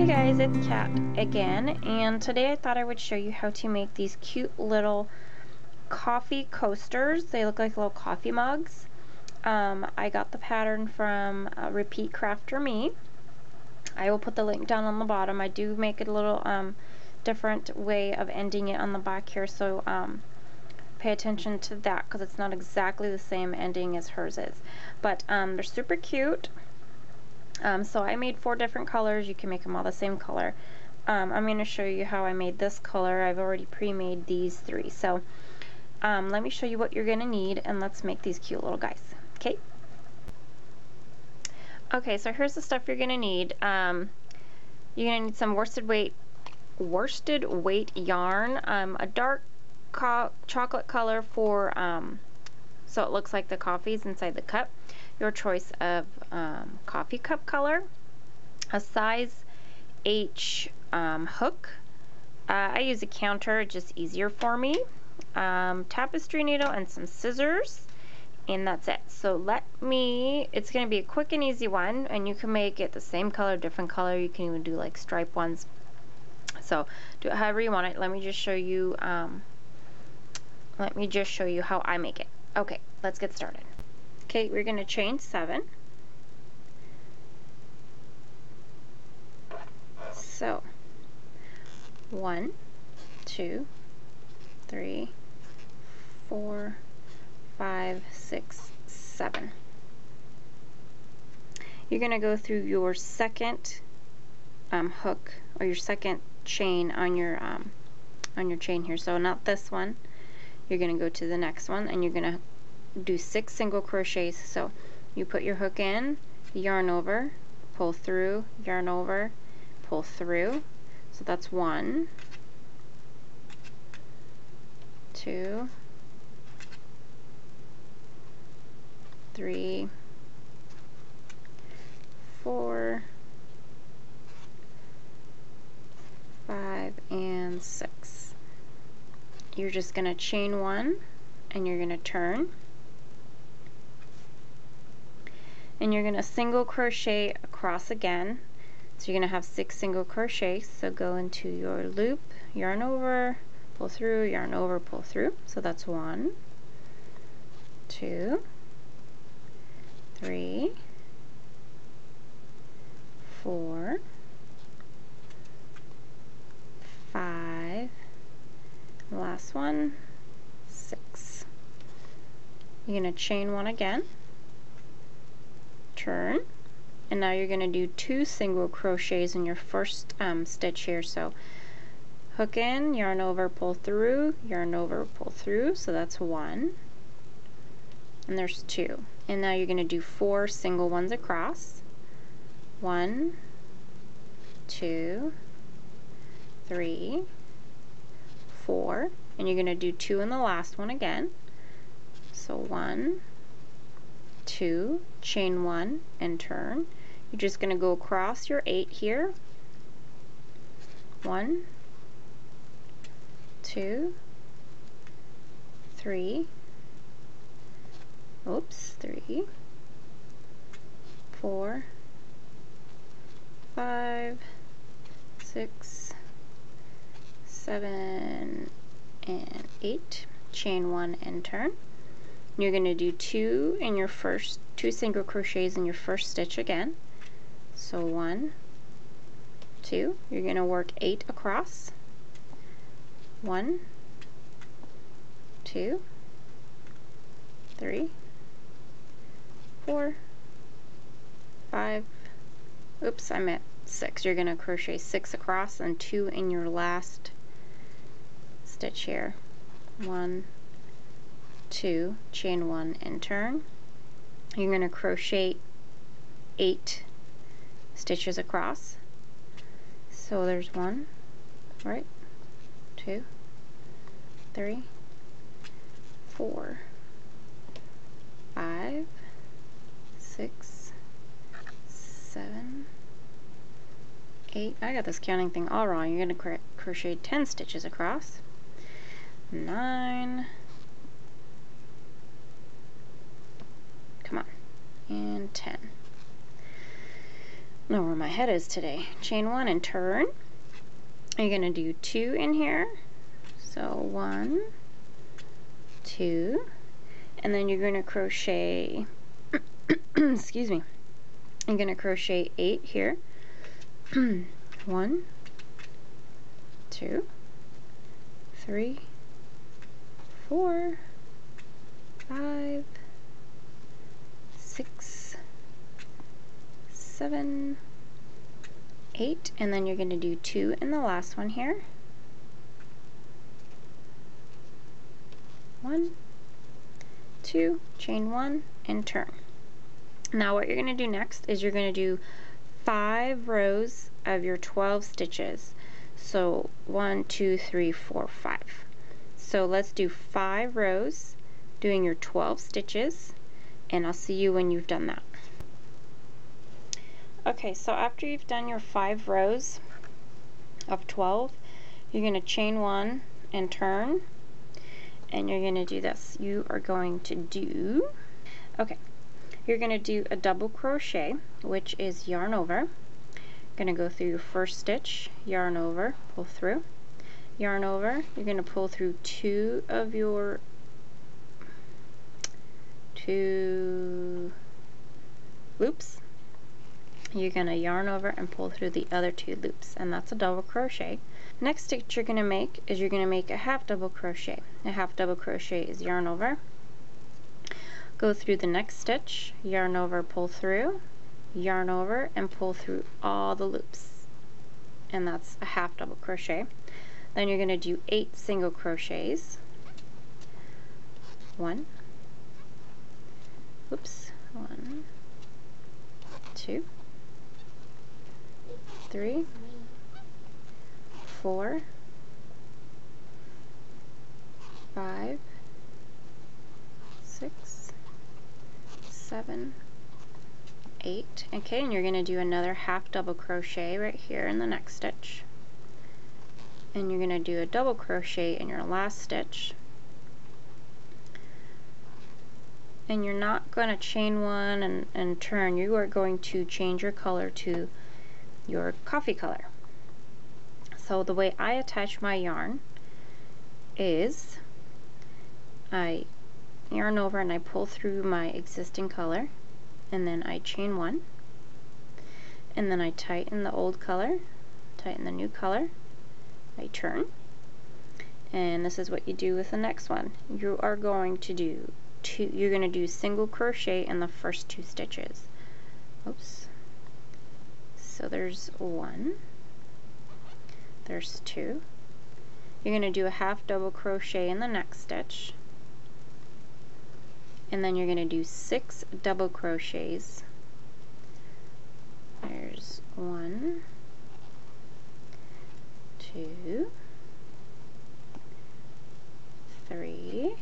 Hey guys, it's Kat again, and today I thought I would show you how to make these cute little coffee coasters. They look like little coffee mugs. Um, I got the pattern from uh, Repeat Crafter Me. I will put the link down on the bottom. I do make it a little um, different way of ending it on the back here, so um, pay attention to that because it's not exactly the same ending as hers is. But um, they're super cute. Um, so I made four different colors. You can make them all the same color. Um, I'm going to show you how I made this color. I've already pre-made these three. So um, let me show you what you're going to need and let's make these cute little guys. Okay? Okay, so here's the stuff you're going to need. Um, you're going to need some worsted weight worsted weight yarn, um, a dark co chocolate color for um, so it looks like the coffee's inside the cup your choice of um, coffee cup color, a size H um, hook. Uh, I use a counter, just easier for me. Um, tapestry needle and some scissors and that's it. So let me, it's going to be a quick and easy one and you can make it the same color, different color. You can even do like stripe ones. So do it however you want it. Let me just show you, um, let me just show you how I make it. Okay, let's get started. Okay, we're going to chain seven. So, one, two, three, four, five, six, seven. You're going to go through your second um, hook or your second chain on your um, on your chain here. So not this one. You're going to go to the next one and you're going to do six single crochets. So you put your hook in yarn over pull through yarn over pull through. So that's one two three four five and six you're just going to chain one and you're going to turn. And you're going to single crochet across again. So you're going to have six single crochets. So go into your loop yarn over pull through yarn over pull through. So that's one two three four five last one six. You're going to chain one again. Turn. And now you're going to do two single crochets in your first um, stitch here. So hook in yarn over pull through yarn over pull through. So that's one. And there's two. And now you're going to do four single ones across. One two three four and you're going to do two in the last one again so one two, chain one, and turn. You're just going to go across your eight here. One, two, three, oops, three, four, five, six, seven, and eight. Chain one and turn. You're going to do two in your first, two single crochets in your first stitch again. So one, two, you're going to work eight across. One, two, three, four, five, oops, I'm at six. You're going to crochet six across and two in your last stitch here. One, two, chain one, and turn. You're going to crochet eight stitches across. So there's one, right, two, three, four, five, six, seven, eight. I got this counting thing all wrong. You're going to cro crochet 10 stitches across nine. Come on. And 10. Know where my head is today. Chain one and turn. You're going to do two in here. So one, two, and then you're going to crochet, excuse me, I'm going to crochet eight here. one, two, three, four, five, six, seven, eight, and then you're going to do two in the last one here. One, two, chain one, and turn. Now what you're going to do next is you're going to do five rows of your 12 stitches. So one, two, three, four, five. So let's do five rows doing your 12 stitches and I'll see you when you've done that. Okay, so after you've done your five rows of 12, you're going to chain one and turn and you're going to do this. You are going to do, okay, you're going to do a double crochet, which is yarn over. Going to go through your first stitch, yarn over, pull through, yarn over. You're going to pull through two of your two loops. You're going to yarn over and pull through the other two loops, and that's a double crochet. Next stitch you're going to make is you're going to make a half double crochet. A half double crochet is yarn over, go through the next stitch, yarn over, pull through, yarn over, and pull through all the loops. And that's a half double crochet. Then you're going to do eight single crochets. One, Oops. One, two, three, four, five, six, seven, eight. Okay, and you're going to do another half double crochet right here in the next stitch. And you're going to do a double crochet in your last stitch and you're not going to chain one and, and turn. You are going to change your color to your coffee color. So the way I attach my yarn is I yarn over and I pull through my existing color and then I chain one and then I tighten the old color, tighten the new color, I turn. And this is what you do with the next one. You are going to do two you're going to do single crochet in the first two stitches. Oops. So there's one. There's two. You're going to do a half double crochet in the next stitch. And then you're going to do six double crochets. There's one two three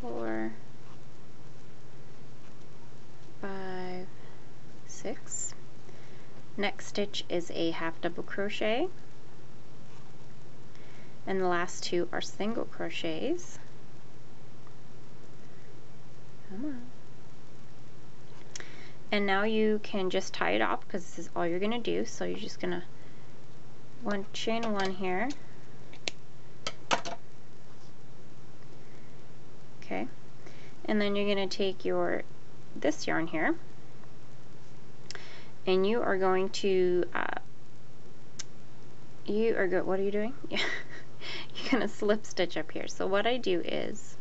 four, five, six. Next stitch is a half double crochet and the last two are single crochets. Come on. And now you can just tie it off because this is all you're going to do. So you're just going to one chain one here. Okay. And then you're going to take your this yarn here. And you are going to uh, you are good what are you doing? Yeah. You're going to slip stitch up here. So what I do is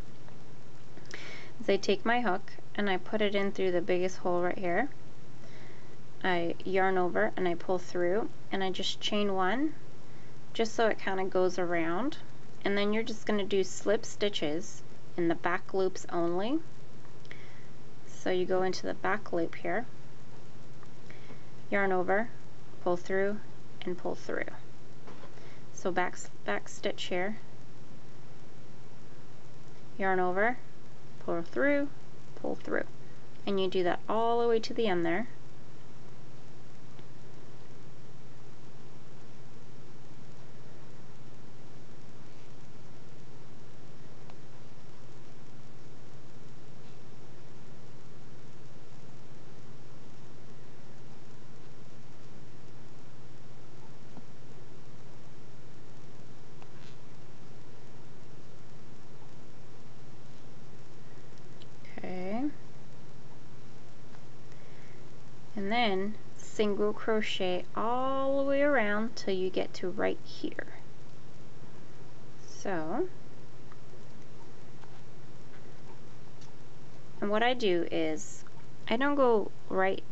is I take my hook and I put it in through the biggest hole right here I yarn over and I pull through and I just chain one just so it kind of goes around and then you're just going to do slip stitches in the back loops only. So you go into the back loop here, yarn over, pull through, and pull through. So back, back stitch here, yarn over, pull through, pull through. And you do that all the way to the end there. Then single crochet all the way around till you get to right here. So, and what I do is, I don't go right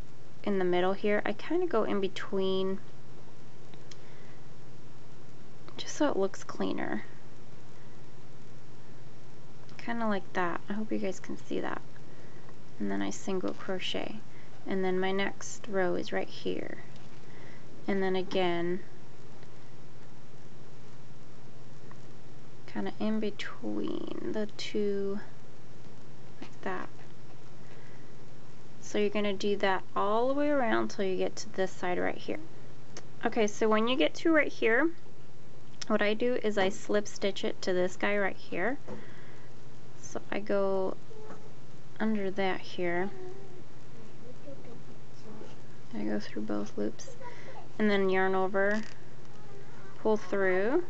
in the middle here, I kind of go in between just so it looks cleaner. Kind of like that. I hope you guys can see that. And then I single crochet. And then my next row is right here. And then again, kind of in between the two, like that. So you're going to do that all the way around till you get to this side right here. Okay, so when you get to right here, what I do is I slip stitch it to this guy right here. So I go under that here. I go through both loops and then yarn over, pull through.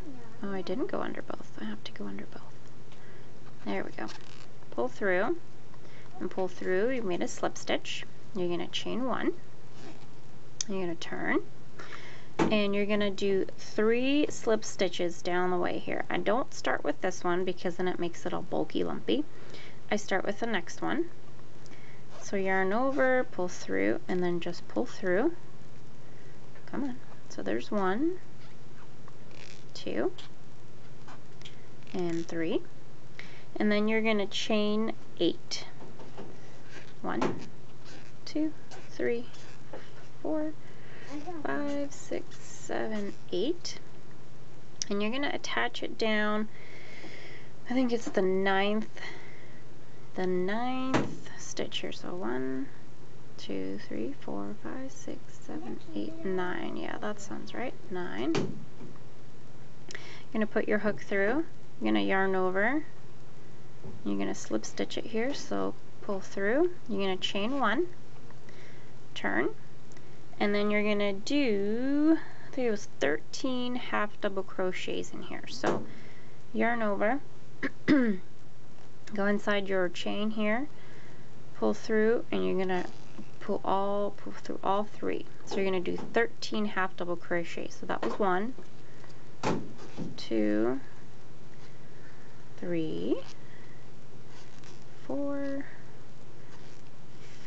Oh, I didn't go under both. I have to go under both. There we go. Pull through and pull through. You made a slip stitch. You're going to chain one. You're going to turn and you're going to do three slip stitches down the way here. I don't start with this one because then it makes it all bulky lumpy. I start with the next one. So yarn over, pull through, and then just pull through. Come on. So there's one, two, and three. And then you're going to chain eight. One, two, three, four, five, six, seven, eight. And you're going to attach it down, I think it's the ninth, the ninth stitch here. So one, two, three, four, five, six, seven, eight, nine. Yeah, that sounds right. Nine. You're going to put your hook through. You're going to yarn over. You're going to slip stitch it here. So pull through. You're going to chain one, turn, and then you're going to do, I think it was 13 half double crochets in here. So yarn over, go inside your chain here, pull through, and you're going to pull all, pull through all three. So you're going to do 13 half double crochets. So that was one, two, three, four,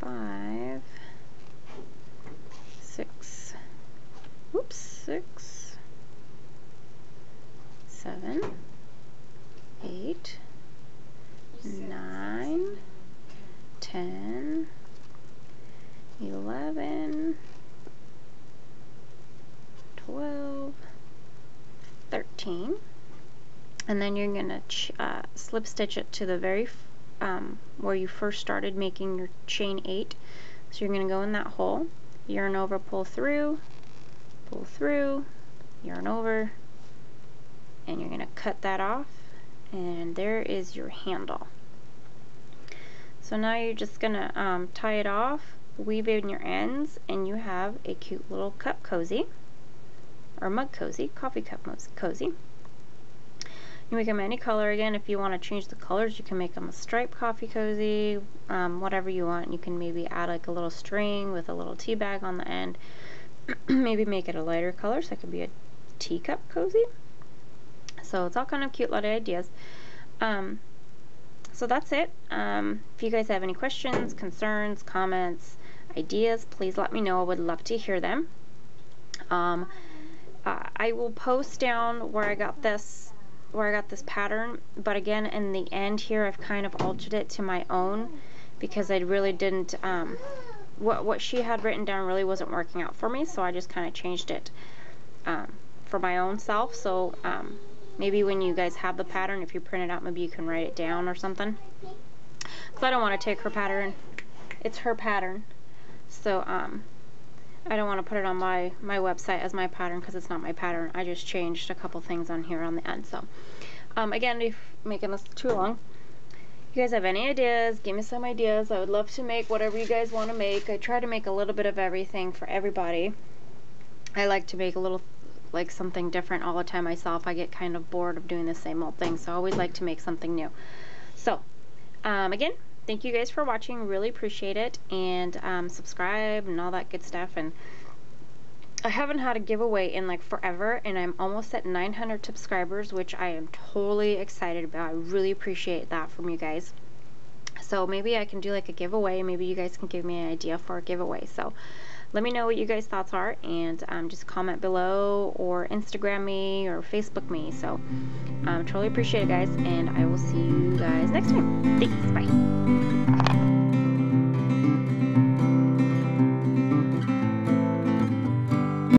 five, six, oops, six, seven, eight, nine, ten, eleven, twelve, thirteen, and then you're going to uh, slip stitch it to the very um, where you first started making your chain 8 so you're going to go in that hole yarn over, pull through, pull through, yarn over, and you're going to cut that off, and there is your handle. So now you're just going to um, tie it off, weave in your ends, and you have a cute little cup cozy, or mug cozy, coffee cup cozy. You make them any color again. If you want to change the colors, you can make them a striped coffee cozy, um, whatever you want. You can maybe add like a little string with a little tea bag on the end. maybe make it a lighter color so it could be a teacup cozy. So it's all kind of cute, of ideas. Um, so that's it. Um, if you guys have any questions, concerns, comments, ideas, please let me know. I would love to hear them. Um, uh, I will post down where I got this where I got this pattern but again in the end here I've kind of altered it to my own because I really didn't um, what, what she had written down really wasn't working out for me so I just kind of changed it um, for my own self so um, maybe when you guys have the pattern if you print it out maybe you can write it down or something because I don't want to take her pattern it's her pattern so um, I don't want to put it on my, my website as my pattern because it's not my pattern. I just changed a couple things on here on the end. So, um, again, if making this too long, you guys have any ideas, give me some ideas. I would love to make whatever you guys want to make. I try to make a little bit of everything for everybody. I like to make a little, like something different all the time myself. I get kind of bored of doing the same old thing, so I always like to make something new. So, um, again, thank you guys for watching. Really appreciate it. And um, subscribe and all that good stuff. And I haven't had a giveaway in like forever. And I'm almost at 900 subscribers, which I am totally excited about. I really appreciate that from you guys. So maybe I can do like a giveaway. Maybe you guys can give me an idea for a giveaway. So let me know what you guys thoughts are and um, just comment below or Instagram me or Facebook me. So um, totally appreciate it guys and I will see you guys next time. Thanks. Bye.